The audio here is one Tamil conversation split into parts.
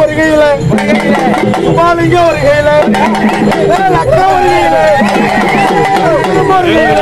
ஒரு கையில சுபாலிங்க ஒரு கையில லக்கா ஒரு கையில ஒரு கையில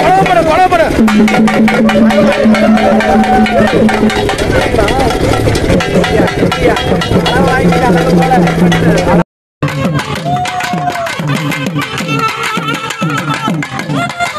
கொடப்பட கொடப்பட